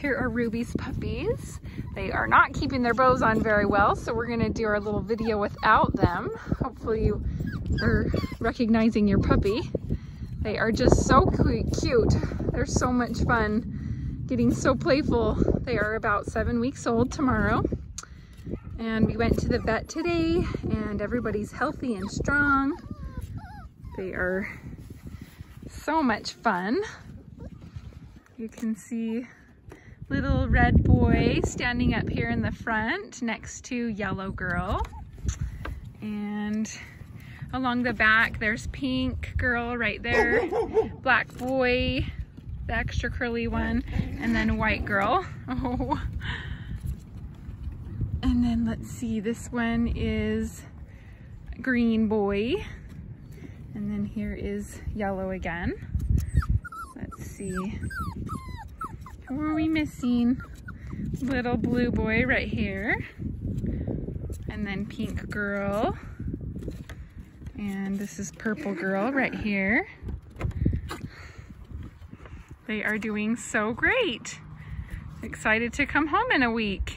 Here are Ruby's puppies. They are not keeping their bows on very well, so we're gonna do our little video without them. Hopefully you are recognizing your puppy. They are just so cute. They're so much fun, getting so playful. They are about seven weeks old tomorrow. And we went to the vet today and everybody's healthy and strong. They are so much fun. You can see little red boy standing up here in the front next to yellow girl. And along the back, there's pink girl right there, black boy, the extra curly one, and then white girl. Oh. And then let's see, this one is green boy. And then here is yellow again. Let's see. Who are we missing? Little blue boy right here. And then pink girl. And this is purple girl right here. They are doing so great. Excited to come home in a week.